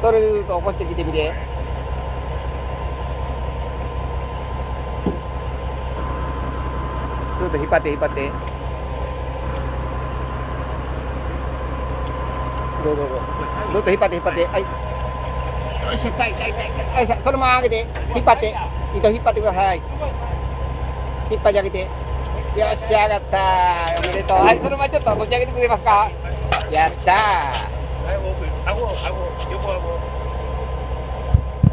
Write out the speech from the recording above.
それずつ起こしてきてみて。ずっと引っ張って引っ張って。どうぞどうぞ。ずっと引っ張って引っ張って。はい。よいしょ痛い痛い痛い痛い。はいさそのまま上げて。引っ張って。糸引っ張ってください。引っ張り上げて。よし上がった。おめでとう。はいそのままちょっと持ち上げてくれますか？やった 하고 하고 요거하고.